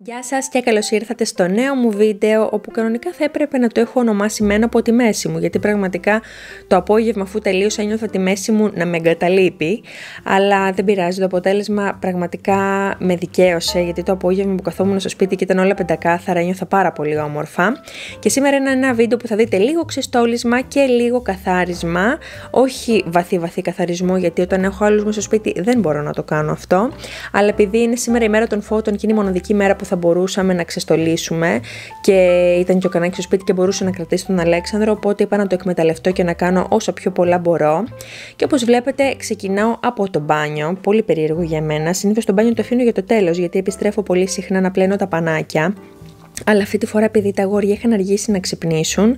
Γεια σας και καλώς ήρθατε στο νέο μου βίντεο όπου κανονικά θα έπρεπε να το έχω ονομάσει μένα από τη μέση μου γιατί πραγματικά το απόγευμα αφού τελείωσα νιώθα τη μέση μου να με εγκαταλείπει. Αλλά δεν πειράζει το αποτέλεσμα πραγματικά με δικαίωσε γιατί το απόγευμα που καθόμουν στο σπίτι και ήταν όλα πεντακάθαρα νιώθα πάρα πολύ όμορφα. Και σήμερα είναι ένα βίντεο που θα δείτε λίγο ξεστόλισμα και λίγο καθάρισμα. Όχι βαθύ βαθύ καθαρισμό γιατί όταν έχω άλλους μου στο σπίτι δεν μπορώ να το κάνω αυτό. Αλλά επειδή είναι σήμερα η μέρα των φώτων και είναι η μοναδική μέρα που θα μπορούσαμε να ξεστολίσουμε και ήταν και ο κανάκι στο σπίτι και μπορούσε να κρατήσει τον Αλέξανδρο, οπότε είπα να το εκμεταλλευτώ και να κάνω όσο πιο πολλά μπορώ. Και όπως βλέπετε ξεκινάω από το μπάνιο, πολύ περίεργο για μένα, συνήθως το μπάνιο το αφήνω για το τέλος γιατί επιστρέφω πολύ συχνά να πλένω τα πανάκια αλλά αυτή τη φορά, επειδή τα αγόρια είχαν αργήσει να ξυπνήσουν,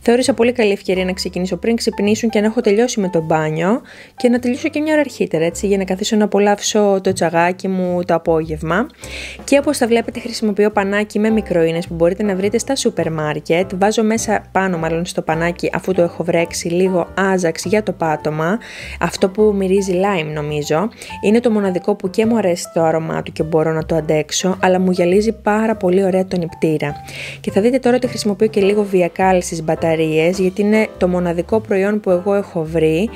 θεώρησα πολύ καλή ευκαιρία να ξεκινήσω πριν ξυπνήσουν και να έχω τελειώσει με το μπάνιο και να τελειώσω και μια ώρα αρχίτερα, έτσι, για να καθίσω να απολαύσω το τσαγάκι μου το απόγευμα. Και όπως θα βλέπετε, χρησιμοποιώ πανάκι με μικροίνε που μπορείτε να βρείτε στα σούπερ μάρκετ. Βάζω μέσα πάνω, μάλλον στο πανάκι, αφού το έχω βρέξει, λίγο άζαξ για το πάτωμα. Αυτό που μυρίζει lime, νομίζω. Είναι το μοναδικό που και μου αρέσει το άρωμά του και μπορώ να το αντέξω, αλλά μου γυαλίζει πάρα πολύ ωραία τον υπτή και θα δείτε τώρα ότι χρησιμοποιώ και λίγο βιακάλ στις μπαταρίες γιατί είναι το μοναδικό προϊόν που εγώ έχω βρει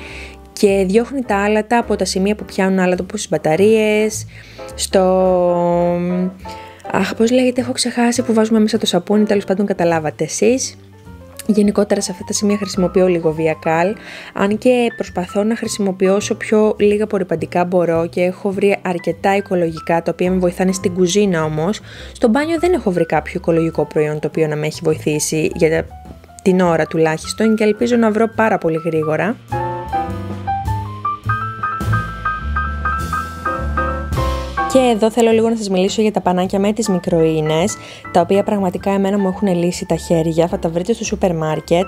και διώχνει τα άλατα από τα σημεία που πιάνουν άλατα όπως στις μπαταρίες, στο... Αχ, πώς λέγεται, έχω ξεχάσει που βάζουμε μέσα το σαπούνι, τέλος πάντων καταλάβατε εσείς. Γενικότερα σε αυτά τα σημεία χρησιμοποιώ λίγο βιακάλ, αν και προσπαθώ να χρησιμοποιώ όσο πιο λίγα απορριπαντικά μπορώ και έχω βρει αρκετά οικολογικά τα οποία με βοηθάνε στην κουζίνα όμως. Στο μπάνιο δεν έχω βρει κάποιο οικολογικό προϊόν το οποίο να με έχει βοηθήσει για την ώρα τουλάχιστον και ελπίζω να βρω πάρα πολύ γρήγορα. Και εδώ θέλω λίγο να σας μιλήσω για τα πανάκια με τις μικροίνες, τα οποία πραγματικά εμένα μου έχουν λύσει τα χέρια, θα τα βρείτε στο σούπερ μάρκετ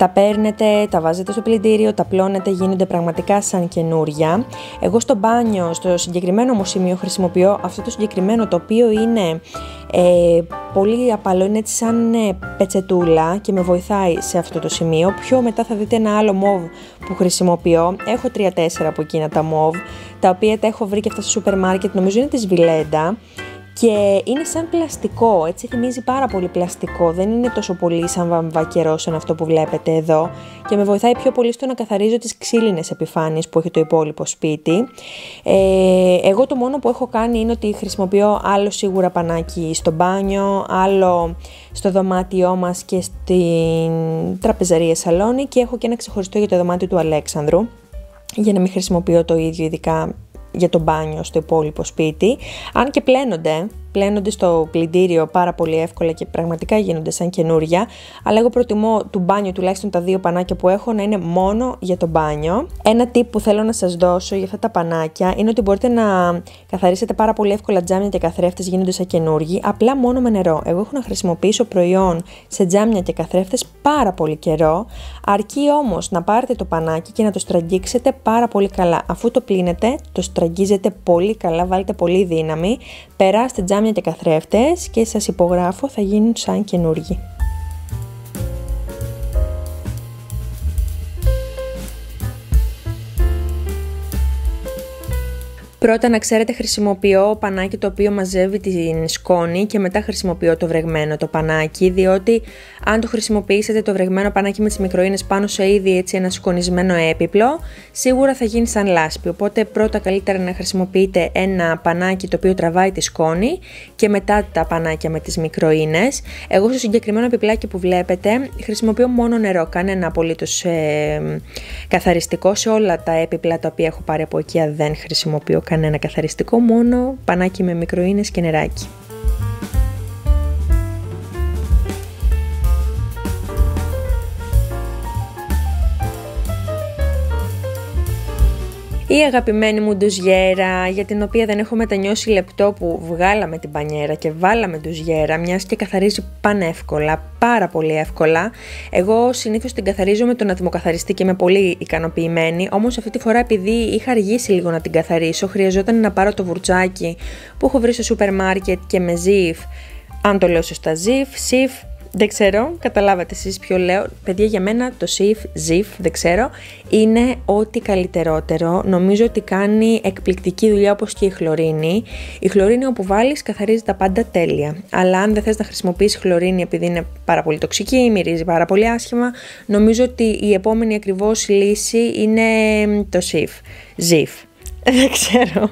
τα παίρνετε, τα βάζετε στο πλυντήριο, τα πλώνετε, γίνονται πραγματικά σαν καινούρια. Εγώ στο μπάνιο, στο συγκεκριμένο μου σημείο χρησιμοποιώ αυτό το συγκεκριμένο το οποίο είναι ε, πολύ απαλό, είναι έτσι σαν ε, πετσετούλα και με βοηθάει σε αυτό το σημείο. Πιο μετά θα δείτε ένα άλλο μοβ που χρησιμοποιώ. Έχω 3-4 από εκείνα τα μοβ, τα οποία τα έχω βρει και αυτά στο σούπερ μάρκετ, νομίζω είναι της Βιλέντα και είναι σαν πλαστικό, έτσι θυμίζει πάρα πολύ πλαστικό, δεν είναι τόσο πολύ σαν βαμβακερό σαν αυτό που βλέπετε εδώ και με βοηθάει πιο πολύ στο να καθαρίζω τις ξύλινες επιφάνειες που έχει το υπόλοιπο σπίτι. Ε, εγώ το μόνο που έχω κάνει είναι ότι χρησιμοποιώ άλλο σίγουρα πανάκι στο μπάνιο, άλλο στο δωμάτιό μας και στην τραπεζαρία σαλόνι και έχω και ένα ξεχωριστό για το δωμάτιο του Αλέξανδρου για να μην χρησιμοποιώ το ίδιο ειδικά για το μπάνιο στο υπόλοιπο σπίτι. Αν και πλένονται, πλένονται στο πλυντήριο πάρα πολύ εύκολα και πραγματικά γίνονται σαν καινούρια, αλλά εγώ προτιμώ του μπάνιο τουλάχιστον τα δύο πανάκια που έχω να είναι μόνο για το μπάνιο. Ένα tip που θέλω να σας δώσω για αυτά τα πανάκια είναι ότι μπορείτε να καθαρίσετε πάρα πολύ εύκολα τζάμια και καθρέφτες γίνονται σαν καινούργοι, απλά μόνο με νερό. Εγώ έχω να χρησιμοποιήσω προϊόν σε τζάμια και καθρέφτες πάρα πολύ καιρό, αρκεί όμως να πάρετε το πανάκι και να το στραγγίξετε πάρα πολύ καλά. Αφού το πλύνετε, το στραγγίζετε πολύ καλά, βάλετε πολύ δύναμη, περάστε τζάμια τζάμια και καθρέφτες και σας υπογράφω θα γίνουν σαν καινούργοι. Πρώτα να ξέρετε χρησιμοποιώ πανάκι το οποίο μαζεύει την σκόνη και μετά χρησιμοποιώ το βρεγμένο το πανάκι διότι αν το χρησιμοποιήσετε το βρεγμένο πανάκι με τις μικροίνες πάνω σε ήδη έτσι ένα σκονισμένο έπιπλο σίγουρα θα γίνει σαν λάσπη οπότε πρώτα καλύτερα να χρησιμοποιείτε ένα πανάκι το οποίο τραβάει τη σκόνη και μετά τα πανάκια με τις μικροίνες. Εγώ στο συγκεκριμένο επιπλάκι που βλέπετε χρησιμοποιώ μόνο νερό, κανένα απολύτως ε, καθαριστικό σε όλα τα έπιπλα τα οποία έχω πάρει από εκεί δεν χρησιμοποιώ κανένα καθαριστικό, μόνο πανάκι με μικροίνες και νεράκι. Η αγαπημένη μου ντουζιέρα, για την οποία δεν έχω μετανιώσει λεπτό που βγάλαμε την πανιέρα και βάλαμε ντουζιέρα, μιας και καθαρίζει πανεύκολα, πάρα πολύ εύκολα. Εγώ συνήθως την καθαρίζω με τον ατμοκαθαριστή και είμαι πολύ ικανοποιημένη, όμως αυτή τη φορά επειδή είχα αργήσει λίγο να την καθαρίσω, χρειαζόταν να πάρω το βουρτσάκι που έχω βρει στο σούπερ μάρκετ και με ζύφ, αν το λέω σωστά ζύφ, σιφ, δεν ξέρω, καταλάβατε εσείς ποιο λέω. Παιδιά για μένα το SIF, ZIF, δεν ξέρω, είναι ό,τι καλύτερότερο. Νομίζω ότι κάνει εκπληκτική δουλειά όπως και η χλωρίνη. Η χλωρίνη όπου βάλεις καθαρίζει τα πάντα τέλεια. Αλλά αν δεν θες να χρησιμοποιήσει χλωρίνη επειδή είναι πάρα πολύ τοξική, μυρίζει πάρα πολύ άσχημα, νομίζω ότι η επόμενη ακριβώς λύση είναι το SIF, ZIF. Δεν ξέρω.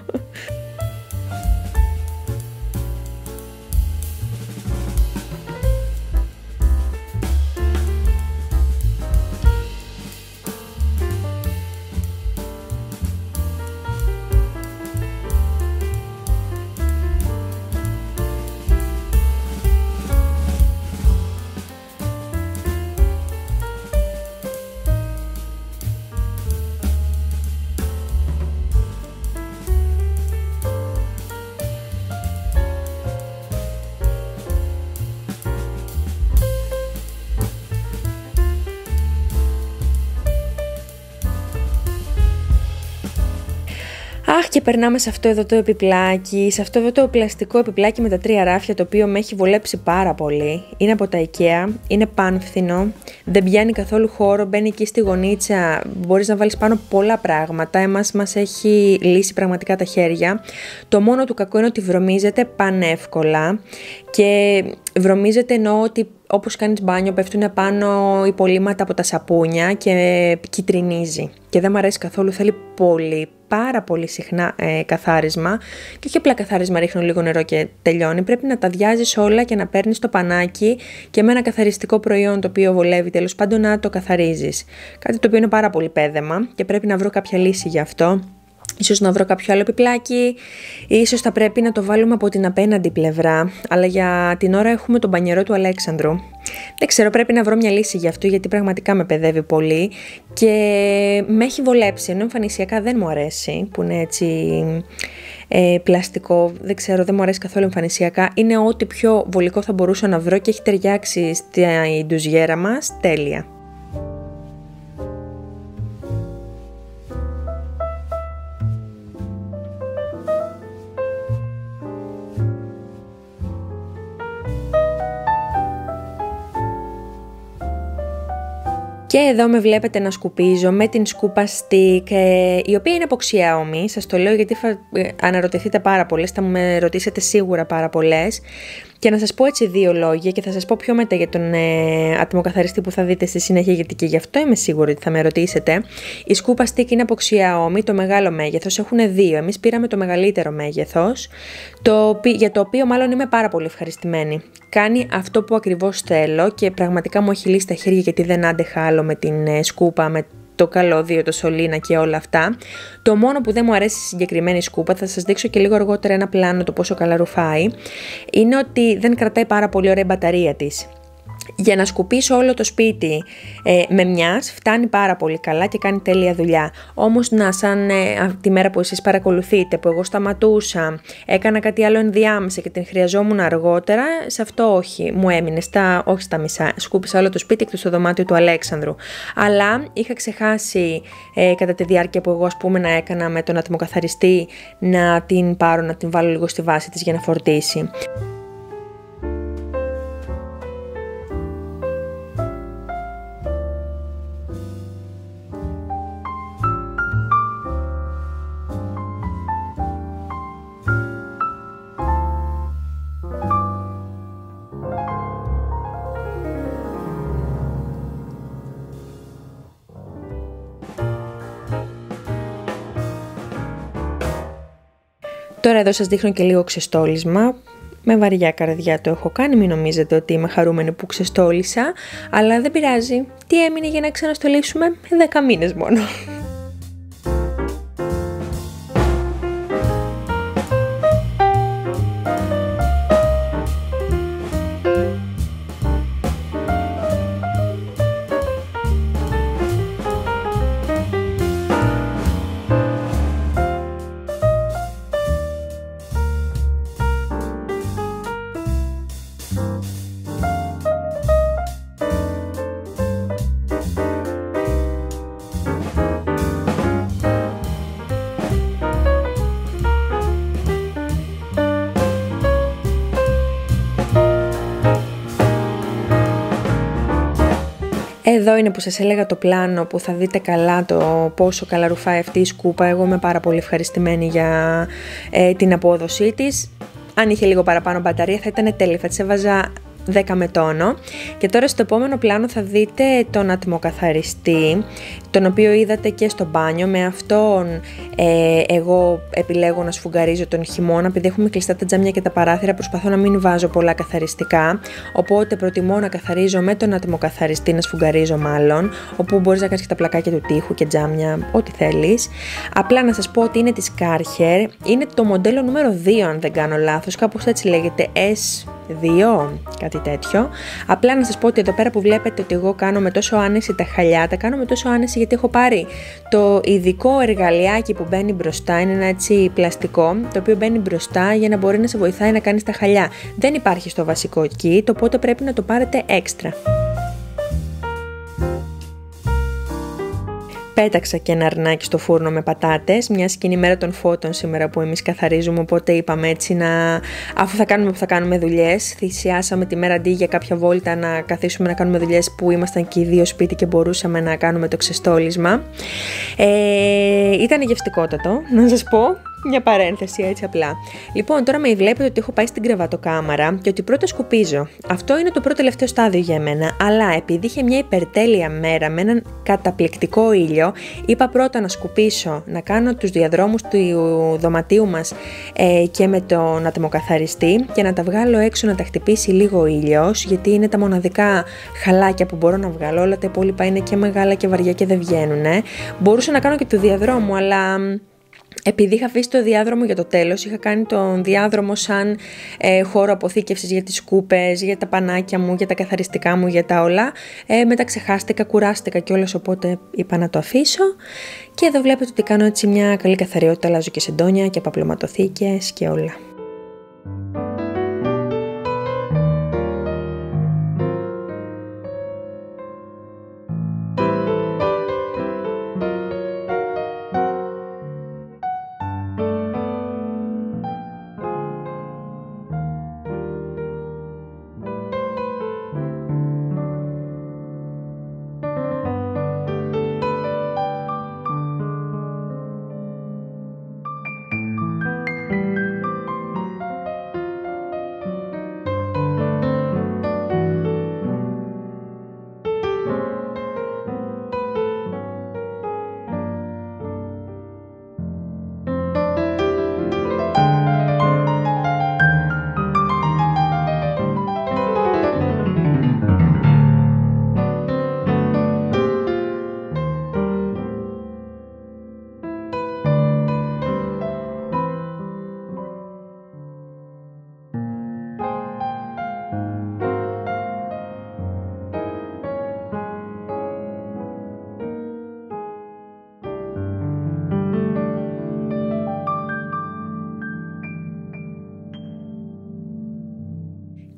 Και περνάμε σε αυτό εδώ το επιπλάκι, σε αυτό εδώ το πλαστικό επιπλάκι με τα τρία ράφια το οποίο με έχει βολέψει πάρα πολύ. Είναι από τα IKEA, είναι πάνφθινο, δεν πιάνει καθόλου χώρο, μπαίνει εκεί στη γωνίτσα, μπορείς να βάλεις πάνω πολλά πράγματα, εμάς μας έχει λύσει πραγματικά τα χέρια. Το μόνο του κακό είναι ότι βρωμίζεται πανεύκολα και βρωμίζεται εννοώ ότι όπως κάνεις μπάνιο πέφτουν πάνω υπολείμματα από τα σαπούνια και κυτρινίζει και δεν μου αρέσει καθόλου, θέλει πολύ πάρα πολύ συχνά ε, καθάρισμα και όχι απλά καθάρισμα ρίχνω λίγο νερό και τελειώνει, πρέπει να τα διάζεις όλα και να παίρνεις το πανάκι και με ένα καθαριστικό προϊόν το οποίο βολεύει τέλος πάντων να το καθαρίζεις. Κάτι το οποίο είναι πάρα πολύ πέδεμα και πρέπει να βρω κάποια λύση γι' αυτό. Ίσως να βρω κάποιο άλλο επιπλάκι, ίσως θα πρέπει να το βάλουμε από την απέναντι πλευρά, αλλά για την ώρα έχουμε τον πανιερό του Αλέξανδρου. Δεν ξέρω, πρέπει να βρω μια λύση γι' αυτό, γιατί πραγματικά με παιδεύει πολύ και με έχει βολέψει, ενώ εμφανισιακά δεν μου αρέσει, που είναι έτσι ε, πλαστικό, δεν ξέρω, δεν μου αρέσει καθόλου εμφανισιακά. Είναι ό,τι πιο βολικό θα μπορούσα να βρω και έχει ταιριάξει στην ντουζιέρα μας, τέλεια. Και εδώ με βλέπετε να σκουπίζω με την σκούπα stick, ε, η οποία είναι από Xiaomi. Σας το λέω γιατί θα ε, αναρωτηθείτε πάρα πολλές, θα με ρωτήσετε σίγουρα πάρα πολλές. Και να σας πω έτσι δύο λόγια και θα σας πω πιο μετά για τον ε, ατμοκαθαριστή που θα δείτε στη συνέχεια γιατί και γι' αυτό είμαι σίγουρη ότι θα με ρωτήσετε. Η σκούπα stick είναι από Xiaomi, το μεγάλο μέγεθος, έχουν δύο. Εμείς πήραμε το μεγαλύτερο μέγεθος, το, για το οποίο μάλλον είμαι πάρα πολύ ευχαριστημένη. Κάνει αυτό που ακριβώς θέλω και πραγματικά μου έχει λύσει τα χέρια γιατί δεν άντεχα άλλο με την ε, σκούπα, με το καλώδιο, το σωλήνα και όλα αυτά. Το μόνο που δεν μου αρέσει στη συγκεκριμένη σκούπα, θα σας δείξω και λίγο αργότερα ένα πλάνο το πόσο καλά ρουφάει, είναι ότι δεν κρατάει πάρα πολύ ωραία η μπαταρία της για να σκουπίσω όλο το σπίτι ε, με μιας φτάνει πάρα πολύ καλά και κάνει τέλεια δουλειά. Όμως να σαν ε, τη μέρα που εσείς παρακολουθείτε που εγώ σταματούσα, έκανα κάτι άλλο ενδιάμεσα και την χρειαζόμουν αργότερα, σε αυτό όχι, μου έμεινε στα, όχι στα μισά, σκούπισα όλο το σπίτι εκτός στο δωμάτιο του Αλέξανδρου. Αλλά είχα ξεχάσει ε, κατά τη διάρκεια που εγώ ας πούμε να έκανα με τον ατμοκαθαριστή να την πάρω, να την βάλω λίγο στη βάση της για να φορτίσει. Τώρα εδώ σας δείχνω και λίγο ξεστόλισμα. Με βαριά καρδιά το έχω κάνει, μην νομίζετε ότι είμαι χαρούμενη που ξεστόλισα, αλλά δεν πειράζει. Τι έμεινε για να ξαναστολίσουμε; 10 μήνες μόνο. Εδώ είναι που σας έλεγα το πλάνο που θα δείτε καλά το πόσο καλά ρουφάει αυτή η σκούπα. Εγώ είμαι πάρα πολύ ευχαριστημένη για ε, την απόδοσή της. Αν είχε λίγο παραπάνω μπαταρία θα ήταν τέλεια, θα της έβαζα 10 με τόνο. Και τώρα στο επόμενο πλάνο θα δείτε τον ατμοκαθαριστή, τον οποίο είδατε και στο μπάνιο. Με αυτόν ε, εγώ επιλέγω να σφουγγαρίζω τον χειμώνα, επειδή έχουμε κλειστά τα τζάμια και τα παράθυρα, προσπαθώ να μην βάζω πολλά καθαριστικά. Οπότε προτιμώ να καθαρίζω με τον ατμοκαθαριστή, να σφουγγαρίζω μάλλον, όπου μπορείς να κάνεις και τα πλακάκια του τείχου και τζάμια, ό,τι θέλεις. Απλά να σας πω ότι είναι της Karcher, είναι το μοντέλο νούμερο 2 αν δεν κάνω λάθος, κάπως έτσι λέγεται S 2, κάτι τέτοιο. Απλά να σας πω ότι εδώ πέρα που βλέπετε ότι εγώ κάνω με τόσο άνεση τα χαλιά, τα κάνω με τόσο άνεση γιατί έχω πάρει το ειδικό εργαλειάκι που μπαίνει μπροστά, είναι ένα έτσι πλαστικό, το οποίο μπαίνει μπροστά για να μπορεί να σε βοηθάει να κάνεις τα χαλιά. Δεν υπάρχει στο βασικό kit, οπότε πρέπει να το πάρετε έξτρα. Πέταξα και ένα αρνάκι στο φούρνο με πατάτες, μια και είναι η μέρα των φώτων σήμερα που εμείς καθαρίζουμε, οπότε είπαμε έτσι να, αφού θα κάνουμε που θα κάνουμε δουλειές, θυσιάσαμε τη μέρα αντί για κάποια βόλτα να καθίσουμε να κάνουμε δουλειές που ήμασταν και οι δύο σπίτι και μπορούσαμε να κάνουμε το ξεστόλισμα. Ε, ήταν γευστικότατο, να σας πω, μια παρένθεση έτσι απλά. Λοιπόν, τώρα με βλέπετε ότι έχω πάει στην κρεβατοκάμαρα και ότι πρώτα σκουπίζω. Αυτό είναι το πρώτο τελευταίο στάδιο για μένα. Αλλά επειδή είχε μια υπερτέλεια μέρα με έναν καταπληκτικό ήλιο, είπα πρώτα να σκουπίσω, να κάνω τους διαδρόμους του δωματίου μας ε, και με τον ατμοκαθαριστή και να τα βγάλω έξω να τα χτυπήσει λίγο ο ήλιος, γιατί είναι τα μοναδικά χαλάκια που μπορώ να βγάλω. Όλα τα υπόλοιπα είναι και μεγάλα και βαριά και δεν βγαίνουν. Μπορούσα να κάνω και του διαδρόμου, αλλά επειδή είχα αφήσει το διάδρομο για το τέλος, είχα κάνει τον διάδρομο σαν ε, χώρο αποθήκευσης για τις σκούπες, για τα πανάκια μου, για τα καθαριστικά μου, για τα όλα. Ε, μετά ξεχάστηκα, κουράστηκα κιόλας, οπότε είπα να το αφήσω. Και εδώ βλέπετε ότι κάνω έτσι μια καλή καθαριότητα, αλλάζω και σεντόνια και παπλωματοθήκες και όλα.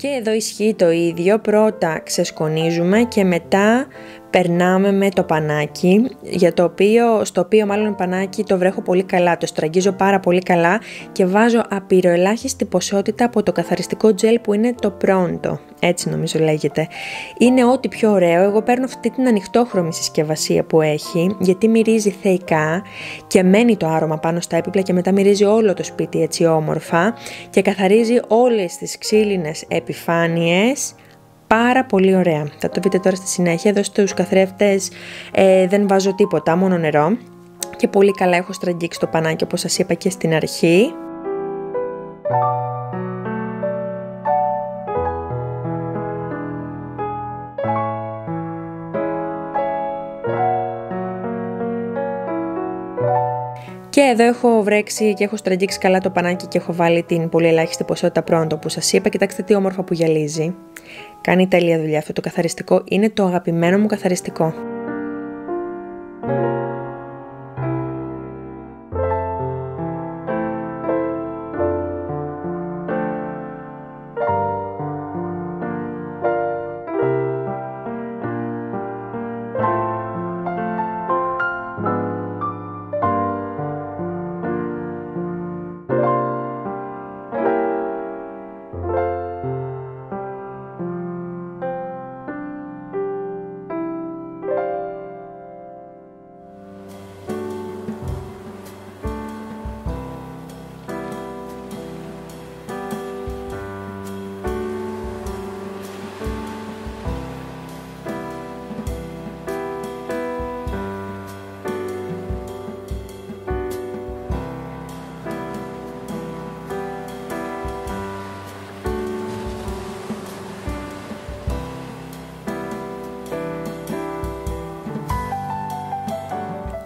Και εδώ ισχύει το ίδιο, πρώτα ξεσκονίζουμε και μετά περνάμε με το πανάκι, για το οποίο, στο οποίο μάλλον πανάκι το βρέχω πολύ καλά, το στραγγίζω πάρα πολύ καλά και βάζω απειροελάχιστη ποσότητα από το καθαριστικό τζέλ που είναι το πρώτο, έτσι νομίζω λέγεται. Είναι ό,τι πιο ωραίο, εγώ παίρνω αυτή την ανοιχτόχρωμη συσκευασία που έχει, γιατί μυρίζει θεϊκά και μένει το άρωμα πάνω στα έπιπλα και μετά μυρίζει όλο το σπίτι έτσι όμορφα και καθαρίζει όλες τις ξύλινες επιφάνειες πάρα πολύ ωραία. Θα το πείτε τώρα στη συνέχεια. Εδώ στους καθρέφτες ε, δεν βάζω τίποτα, μόνο νερό. Και πολύ καλά έχω στραγγίξει το πανάκι όπως σας είπα και στην αρχή. Και εδώ έχω βρέξει και έχω στραγγίξει καλά το πανάκι και έχω βάλει την πολύ ελάχιστη ποσότητα πρώτο που σας είπα. Κοιτάξτε τι όμορφα που γυαλίζει. Κάνει τέλεια δουλειά αυτό το καθαριστικό. Είναι το αγαπημένο μου καθαριστικό.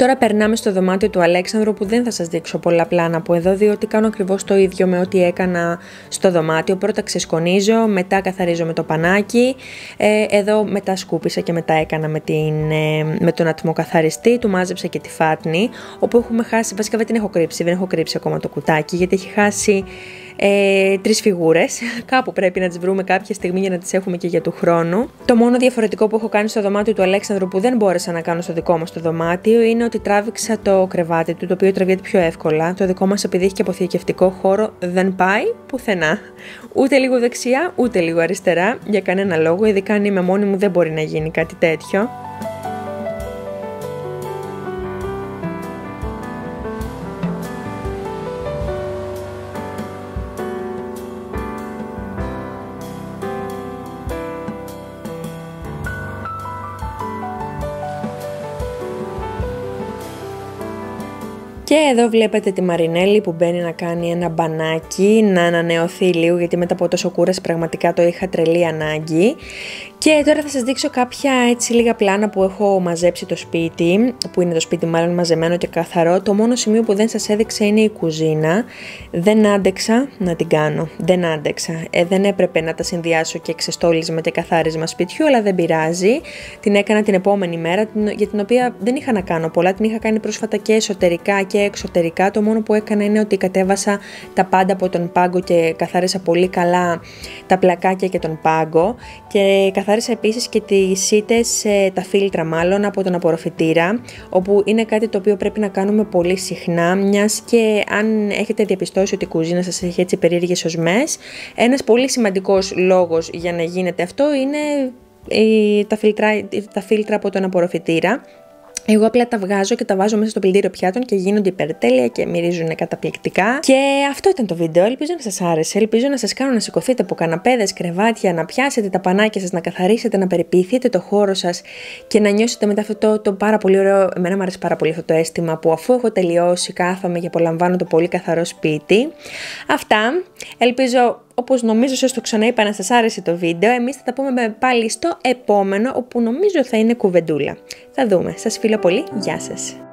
Τώρα περνάμε στο δωμάτιο του Αλέξανδρου που δεν θα σας δείξω πολλά πλάνα από εδώ διότι κάνω ακριβώς το ίδιο με ό,τι έκανα στο δωμάτιο. Πρώτα ξεσκονίζω, μετά καθαρίζω με το πανάκι, ε, εδώ μετά σκούπισα και μετά έκανα με, την, ε, με τον ατμοκαθαριστή, του μάζεψα και τη φάτνη όπου έχουμε χάσει, βασικά δεν την έχω κρύψει, δεν έχω κρύψει ακόμα το κουτάκι γιατί έχει χάσει ε, τρεις φιγούρες. Κάπου πρέπει να τις βρούμε κάποια στιγμή για να τις έχουμε και για του χρόνου. Το μόνο διαφορετικό που έχω κάνει στο δωμάτιο του Αλέξανδρου που δεν μπόρεσα να κάνω στο δικό μας το δωμάτιο είναι ότι τράβηξα το κρεβάτι του, το οποίο τραβιέται πιο εύκολα. Το δικό μας επειδή έχει και αποθηκευτικό χώρο δεν πάει πουθενά. Ούτε λίγο δεξιά, ούτε λίγο αριστερά, για κανένα λόγο, ειδικά αν είμαι μόνη μου δεν μπορεί να γίνει κάτι τέτοιο. Εδώ βλέπετε τη Μαρινέλη που μπαίνει να κάνει ένα μπανάκι, να ανανεωθεί λίγο γιατί μετά από τόσο κούραση πραγματικά το είχα τρελή ανάγκη. Και τώρα θα σας δείξω κάποια έτσι λίγα πλάνα που έχω μαζέψει το σπίτι, που είναι το σπίτι μάλλον μαζεμένο και καθαρό. Το μόνο σημείο που δεν σας έδειξα είναι η κουζίνα. Δεν άντεξα να την κάνω, δεν άντεξα. Ε, δεν έπρεπε να τα συνδυάσω και ξεστόλισμα και καθάρισμα σπιτιού, αλλά δεν πειράζει. Την έκανα την επόμενη μέρα, για την οποία δεν είχα να κάνω πολλά. Την είχα κάνει πρόσφατα και εσωτερικά και εξωτερικά. Το μόνο που έκανα είναι ότι κατέβασα τα πάντα από τον πάγκο και καθάρισα πολύ καλά τα πλακάκια και τον πάγκο και καθάρισα επίσης και τις σίτες, ε, τα φίλτρα μάλλον από τον απορροφητήρα όπου είναι κάτι το οποίο πρέπει να κάνουμε πολύ συχνά μιας και αν έχετε διαπιστώσει ότι η κουζίνα σας έχει έτσι περίεργες οσμές ένας πολύ σημαντικός λόγος για να γίνεται αυτό είναι τα φίλτρα, τα φίλτρα από τον απορροφητήρα εγώ απλά τα βγάζω και τα βάζω μέσα στο πλυντήριο πιάτων και γίνονται υπερτέλεια και μυρίζουν καταπληκτικά. Και αυτό ήταν το βίντεο. Ελπίζω να σας άρεσε. Ελπίζω να σας κάνω να σηκωθείτε από καναπέδες, κρεβάτια, να πιάσετε τα πανάκια σας, να καθαρίσετε, να περιποιηθείτε το χώρο σας και να νιώσετε μετά αυτό το, το πάρα πολύ ωραίο. Εμένα μου αρέσει πάρα πολύ αυτό το αίσθημα που αφού έχω τελειώσει, κάθομαι και απολαμβάνω το πολύ καθαρό σπίτι. Αυτά. Ελπίζω όπως νομίζω σας το ξαναείπα να σας άρεσε το βίντεο, εμείς θα τα πούμε πάλι στο επόμενο, όπου νομίζω θα είναι κουβεντούλα. Θα δούμε. Σας φιλώ πολύ. Γεια σας.